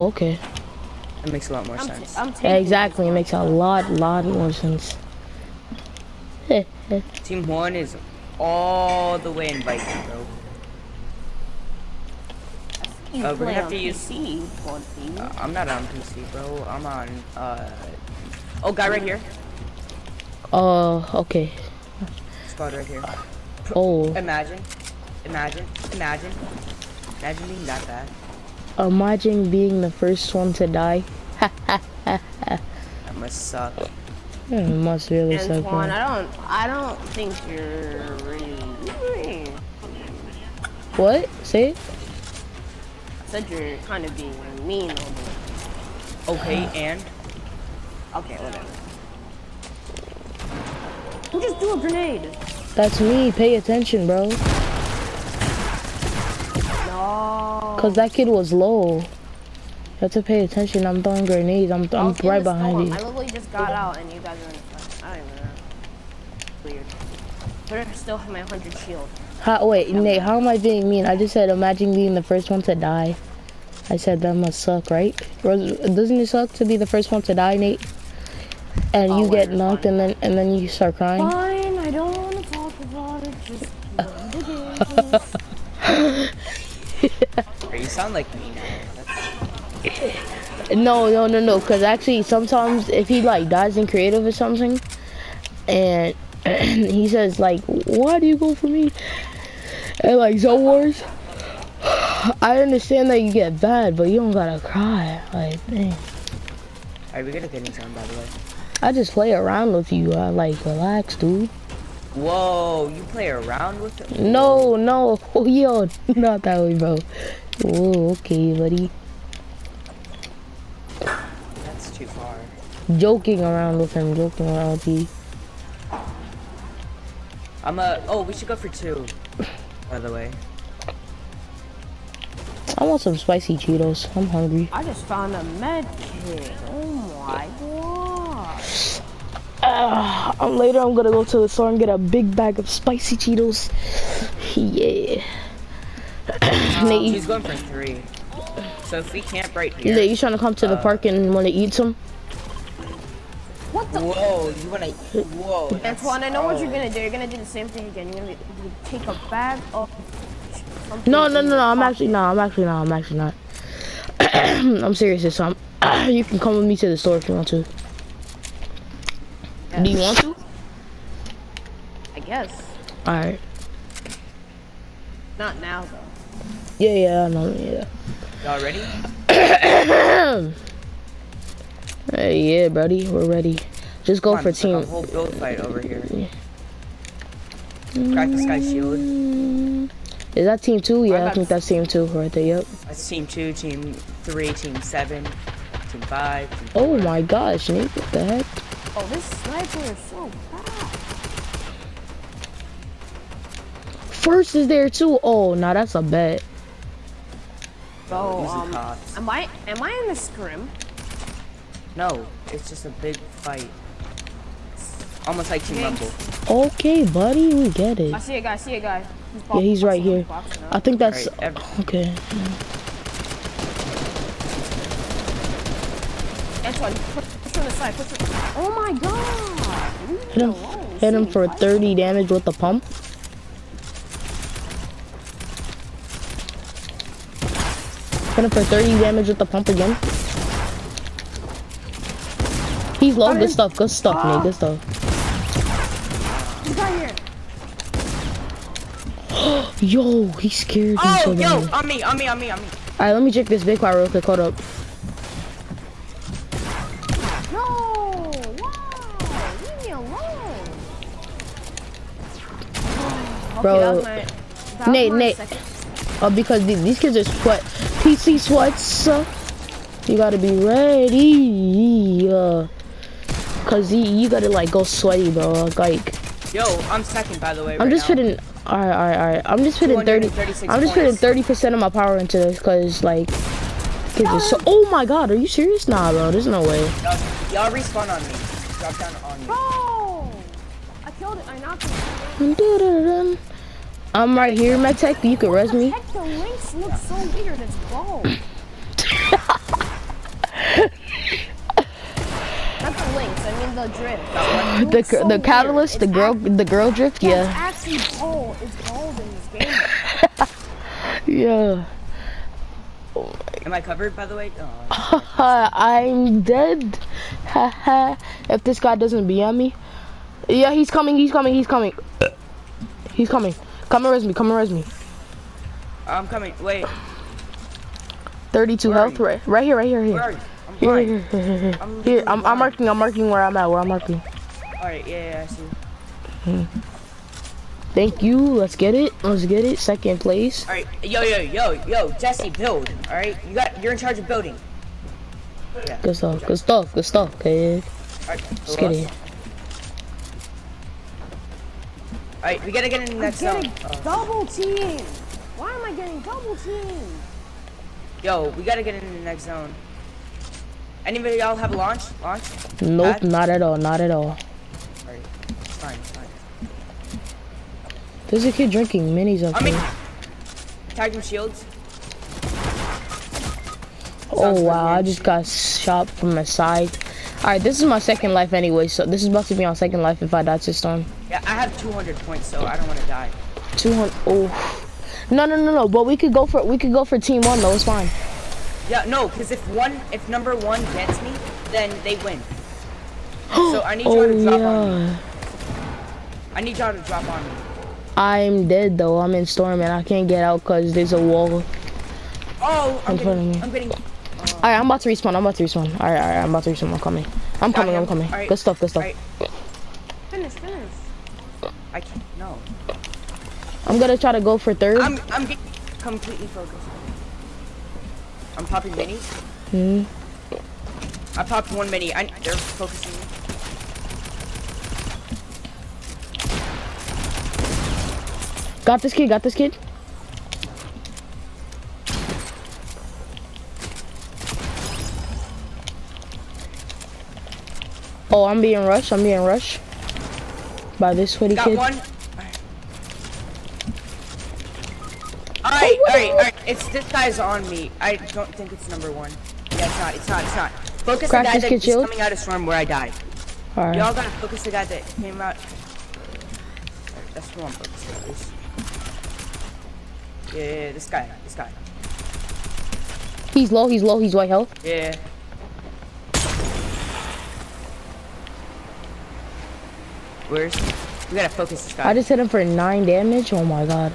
Okay. That makes a lot more I'm, sense. t- I'm taking Yeah, exactly. It makes a lot, lot more sense. Team one is all the way in Viking, bro. You Uh, we're gonna have to use- PC. Uh, I'm not on PC, bro. I'm on. Uh. Oh, guy right here. Uh, okay. Squad right here. Oh, Imagine. Imagine. Imagine. Imagine being that bad. Imagine being the first one to die. That must suck. It must really suck. Antoine, bro. I don't, I don't think you're really. What? Say it? I said you're kind of being mean. Okay, and Okay, whatever. Who just threw a grenade? That's me. Pay attention, bro. No. Cause that kid was low. You have to pay attention. I'm throwing grenades. I'm, I'm right behind you. I literally just got out and you guys are in the front. I don't even know. Weird. But I still have my 100 shield. How, wait, Nate, how am I being mean? I just said imagine being the first one to die. I said that must suck, right? Doesn't it suck to be the first one to die, Nate? And Oh, you get knocked and then and then you start crying? Fine, I don't want to talk about it. Just one You sound like me now. No, no, no, no. Cause actually, sometimes if he like dies in creative or something, and he says like, "Why do you go for me?" And like Zone Wars, I understand that you get bad, but you don't gotta cry. Like, dang. Alright, we gotta get into by the way. I just play around with you. I like relax, dude. Whoa, you play around with it? No, no, oh, yo, not that way, bro. Whoa, okay, buddy. That's too far. Joking around with him, joking around with you. I'm a. Oh, we should go for two. By the way. I want some spicy Cheetos. I'm hungry. I just found a med kit. Oh my god. Uh, later, I'm gonna go to the store and get a big bag of spicy Cheetos. Yeah. Nate, you, He's going for three. So if we camp right here. Nate, you trying to come to the Uh, park and want to eat some? What the? Whoa, you wanna. Whoa. that's- Antoine, I know what you're oh. gonna do. You're gonna do the same thing again. You're gonna take a bag of. No, no, no, no. I'm actually no. I'm actually not. I'm actually not. I'm serious this time. you can come with me to the store if you want to. Do you want to? I guess. All right. Not now though. Yeah, yeah, I know. Yeah. Y'all ready? Hey, yeah, buddy, we're ready. Just go Come for team. a whole build fight over here. Mm-hmm. Crack this guy's shield. Is that team two? Yeah, I think that's team two right there. Yep. That's team two, team three, team seven, team five. Team Oh my gosh, Nate, what the heck? Oh, this sniper is so bad. First is there too. Oh, now that's a bet. Bro, Easy um, cops. am I am I in the scrim? No, it's just a big fight. Almost like Team Okay. Rumble. Okay, buddy, we get it. I see a guy. I see a guy. He's Yeah, he's right here. I think that's Right, okay. Antoine, push, push on the side. Push on. Oh my god! Hit him, hit him for 30 damage with the pump. Hit him for 30 damage with the pump again. He's low. Good stuff. Good stuff, Nate. Good stuff. He's right here. Yo, he scared me Oh, so yo, bad. on me, on me, on me, on me. Alright, let me check this big car real quick. Hold up. No! Wow! Leave me alone. Okay, Bro, that was my, that Nate, my Nate. second- Uh, because the- these kids are sweat. PC sweats. You gotta be ready. Uh, Cause you, you gotta like go sweaty, bro. Like, Yo, I'm second, by the way. I'm right just now. fitting. Alright, alright, alright. I'm just fitting 30. I'm just putting 30% of my power into this, cause like, kids are so. Oh my god, are you serious? Nah, bro. There's no way. Y'all, y'all respawn on me. Drop down on me. Oh! I killed it. I knocked him. I'm right here, my tech. You can rush me. The Lynx look so weird. It's bald. The Lynx. I mean the drift. The so the catalyst, weird. the girl, the girl drift. Yeah. yeah. actually bald. It's bald in this game. yeah. Am I covered, by the way? Oh, I'm dead. if this guy doesn't be on me. Yeah, he's coming, he's coming, he's coming. He's coming. Come and res me, come and res me. I'm coming. Wait, 32 Where health, right, right here, right here, where here. are you? I'm Here, here, here, here, here. I'm Here, I'm, I'm marking, I'm marking where I'm at, where I'm marking. Alright, yeah, yeah, I see. Hmm. Thank you, let's get it, let's get it, second place. Alright, yo, yo, yo, yo, Jesse, build. Alright, you got, you're in charge of building. Yeah. Good stuff, good stuff, good stuff, kid. Alright, Let's get it. Alright, we gotta get in the I'm next zone. Oh, double team! Why am I getting double team? yo, we gotta get in the next zone. Anybody y'all have a launch? Launch? Nope, Bad? not at all, not at all. Alright, it's fine, fine. There's a kid drinking minis up I'm in. here. Tag him shields. Oh wow, I just got shot from the side. Alright, this is my second life anyway, so this is about to be on second life if I die to storm. Yeah, I have 200 points, so I don't want to die. 200, oh. No, no, no, no, but we could go for, we could go for team one though, it's fine. Yeah, no, because if one, if number one gets me, then they win. so I need y'all Oh to drop on me. yeah. I need y'all to drop on me. I'm dead though, I'm in storm and I can't get out cause there's a wall. Oh, I'm In front of getting, me. I'm getting. Alright, I'm about to respawn, I'm about to respawn. Alright, alright, I'm about to respawn, I'm coming. I'm coming. I'm coming. Alright, Good stuff, good stuff. alright. Finish, finish. I can't. No. I'm gonna try to go for 3rd I'm I'm getting completely focused. I'm popping minis. Hmm. I popped one mini. I, they're focusing me. Got this kid, got this kid. Oh, I'm being rushed, I'm being rushed. By this sweaty Got kid. one. Alright, alright, alright. It's this guy's on me. I don't think it's number one. Yeah, it's not. It's not. It's not. Focus Crack the guy this that kid's is shield. coming out of storm where I died. Alright. Y'all gotta focus the guy that came out. Alright, That's who I'm focusing on. This- Yeah, yeah, yeah, this guy. This guy. He's low, he's low, he's white health. Yeah. Where's? We gotta focus this guy. I just hit him for nine damage. Oh my god.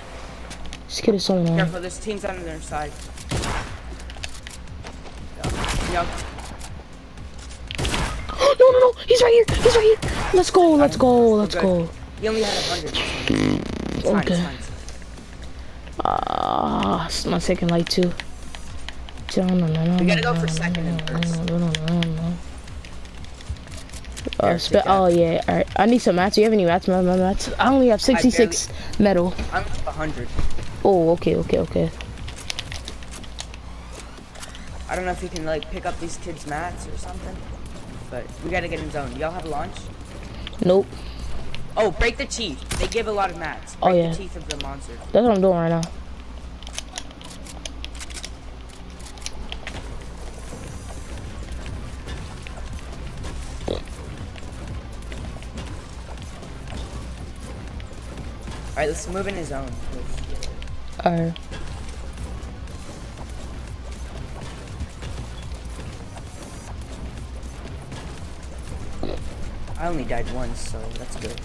This kid is so annoying. Careful, this team's on their side. Yo. no, no, no, he's right here, he's right here. Let's go, let's go, let's go. He only had a hundred. Okay. Ah, it's my second light too. We gotta go for second and first. Uh, Here, spe- take that. oh yeah, alright. I need some mats. Do you have any mats? Mats, mats, mats? I only have 66 metal. I'm up a hundred. Oh, okay, okay, okay. I don't know if you can like pick up these kids' mats or something, but we gotta get in zone. Y'all have a launch? Nope. Oh, break the teeth. They give a lot of mats. Oh, yeah. the teeth of the monster. That's what I'm doing right now. Alright, let's move in his zone. Alright. I only died once, so that's good.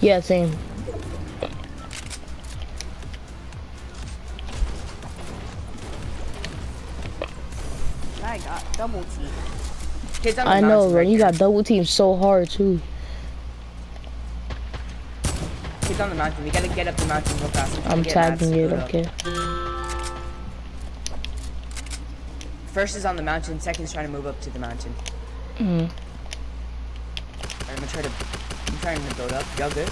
Yeah, same. I got double teamed. Kids on the I know, bro. right You got double teamed so hard too. Kids on the mountain. We gotta get up the mountain real fast. I'm tagging it, okay. First is on the mountain. Second's trying to move up to the mountain. Mm. Alright, I'm gonna try to. I'm trying to build up. Y'all good?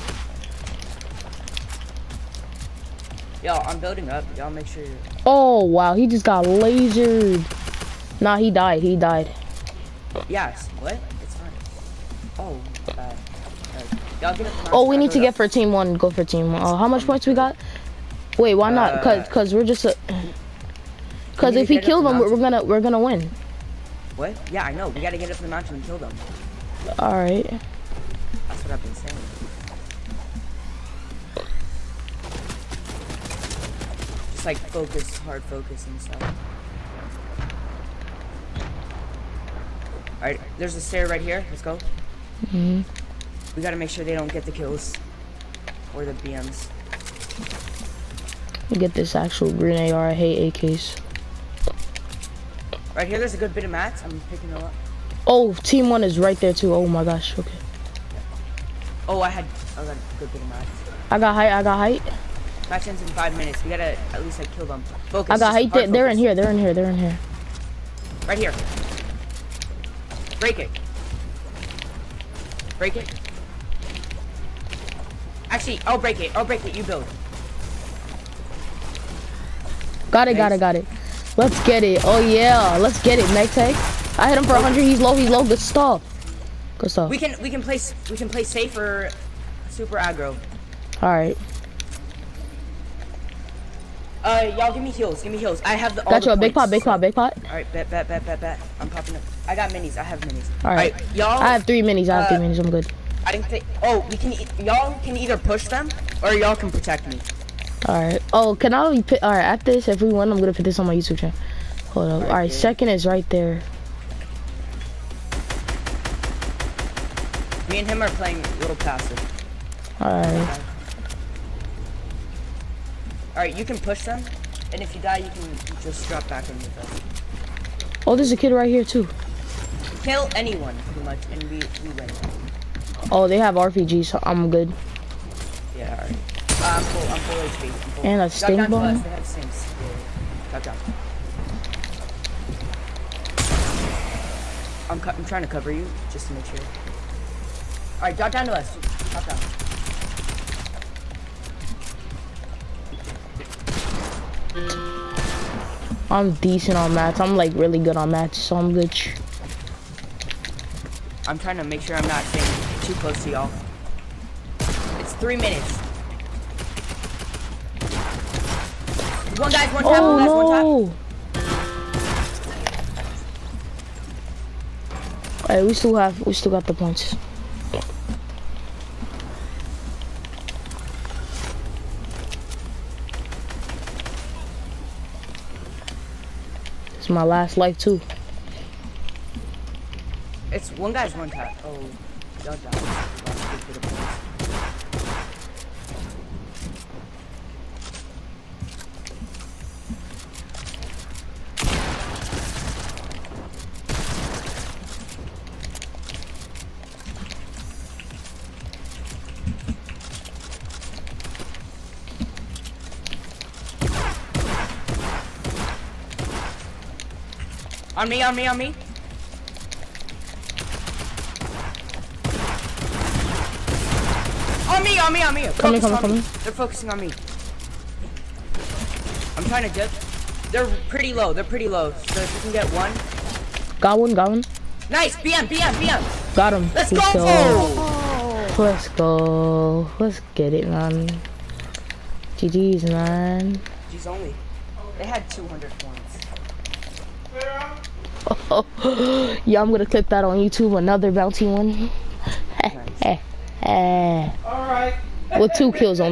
Yo, I'm building up. Y'all make sure. You're... Oh wow, he just got lasered. Nah, he died. He died. Yes. What? Oh, we need to get for team one. Go for team one. Oh, how much points we got? Wait, why not? Cause, Uh, cause we're just. A... Cause if we kill them, we're, gonna we're gonna win. What? Yeah, I know. We gotta get up the mountain and kill them. All right. That's what I've been saying. Just like focus, hard focus and stuff. Alright, there's a stair right here. Let's go. hmm We gotta make sure they don't get the kills. Or the BMs. Get this actual green AR. I hate AKs. Right here, there's a good bit of mats. I'm picking them up. Oh, team one is right there too. Oh my gosh. Okay. Oh, I had I got a good bit of mats. I got height. I got height. Match ends in five minutes. We gotta at least like kill them. Focus. I got height. They- They're in here. They're in here. They're in here. Right here. Break it. Break it. Actually, I'll break it. I'll break it. You build. Got it. Got it. Got it. Let's get it. Oh yeah. Let's get it. Meg tag. I hit him for 100. He's low. He's low. Good stuff. Good stuff. We can we can play we can play safe or super aggro. All right. Uh, y'all give me heals. Give me heals. I have the. Got you a big pot. Big pot. Big pot. All right, bet, bet, bet, bet, bet. I'm popping up. I got minis. I have minis. All right. y'all. I have three minis. I have three uh, minis. I'm good. I think. Oh, we can. Y'all can either push them or y'all can protect me. All right. Oh, can I? Put, all right. After this, if we win, I'm gonna put this on my YouTube channel. Hold up. All right. yeah. Second is right there. Me and him are playing a little passive. All right. All right, you can push them, and if you die, you can just drop back in with us. Oh, there's a kid right here too. Kill anyone, pretty much, and we we win. Oh, they have RPGs. So I'm good. Yeah, all right. Uh, I'm full. I'm full HP. I'm full. And a sting down to us, bomb. They have stings. Yeah. Drop down. I'm, I'm trying to cover you just to make sure. All right, drop down to us. Drop down. I'm decent on mats. I'm like really good on mats, so I'm good. I'm trying to make sure I'm not staying too close to y'all. It's three minutes. One guy's one tap, Oh one guy's one tap. Oh, Alright, we still have we still got the points. It's my last life too. It's one guy's one tap. Oh, On me, on me, on me. On me, on me. Coming, Focus coming, me. coming. They're focusing on me. I'm trying to dip. They're pretty low. They're pretty low. So if you can get one. Got one, got one. Nice. BM, BM, BM. Got him. Let's Let's go. go. Let's go. Let's get it, man. GG's, man. Jeez, only. They had 200 points. yeah, I'm gonna clip that on YouTube. Another bounty one. Eh. Nice. With two kills on.